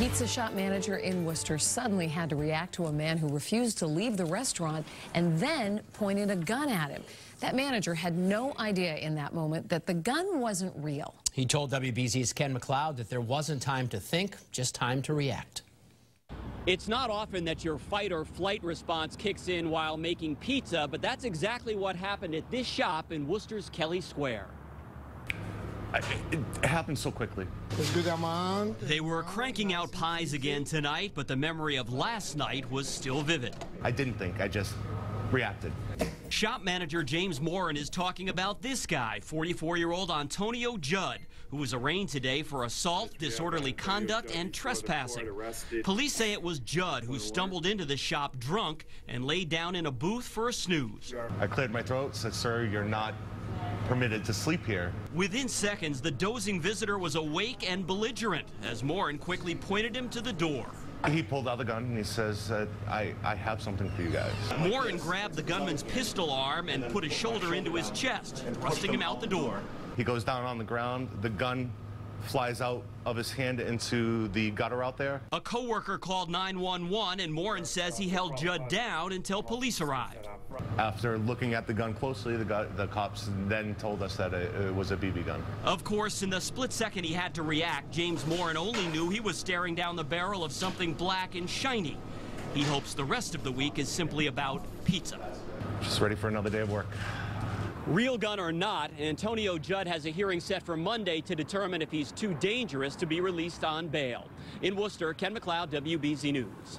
pizza shop manager in Worcester suddenly had to react to a man who refused to leave the restaurant and then pointed a gun at him. That manager had no idea in that moment that the gun wasn't real. He told WBZ's Ken MacLeod that there wasn't time to think, just time to react. It's not often that your fight or flight response kicks in while making pizza, but that's exactly what happened at this shop in Worcester's Kelly Square. It happened so quickly. They were cranking out pies again tonight, but the memory of last night was still vivid. I didn't think, I just reacted. Shop manager James Morin is talking about this guy, 44-year-old Antonio Judd, who was arraigned today for assault, disorderly conduct, and trespassing. Police say it was Judd who stumbled into the shop drunk and laid down in a booth for a snooze. I cleared my throat, said, sir, you're not permitted to sleep here. Within seconds, the dozing visitor was awake and belligerent as Morin quickly pointed him to the door. He pulled out the gun and he says, uh, I, I have something for you guys. Morin grabbed the gunman's pistol arm and put his shoulder into his chest, thrusting him out the door. He goes down on the ground. The gun flies out of his hand into the gutter out there. A coworker called 911 and Morin says he held Judd down until police arrived. After looking at the gun closely, the, the cops then told us that it, it, was a BB gun. Of course, in the split second he had to react, James Morin only knew he was staring down the barrel of something black and shiny. He hopes the rest of the week is simply about pizza. Just ready for another day of work. Real gun or not, Antonio Judd has a hearing set for Monday to determine if he's too dangerous to be released on bail. In Worcester, Ken MacLeod, WBZ News.